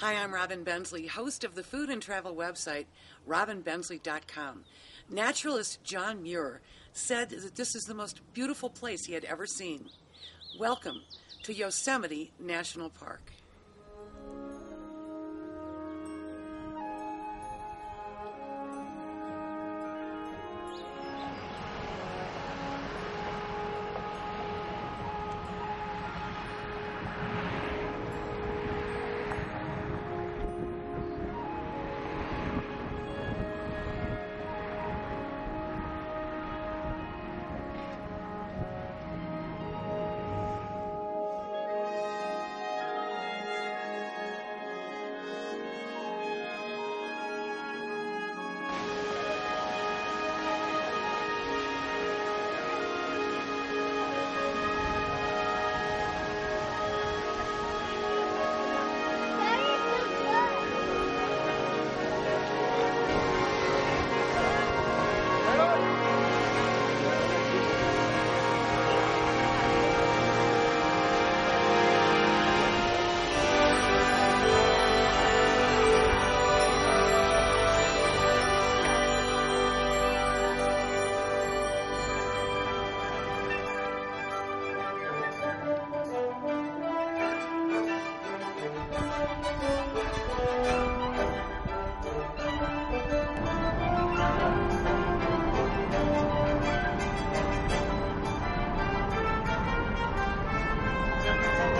Hi, I'm Robin Benzle, host of the food and travel website, robinbenzle.com. Naturalist John Muir said that this is the most beautiful place he had ever seen. Welcome to Yosemite National Park.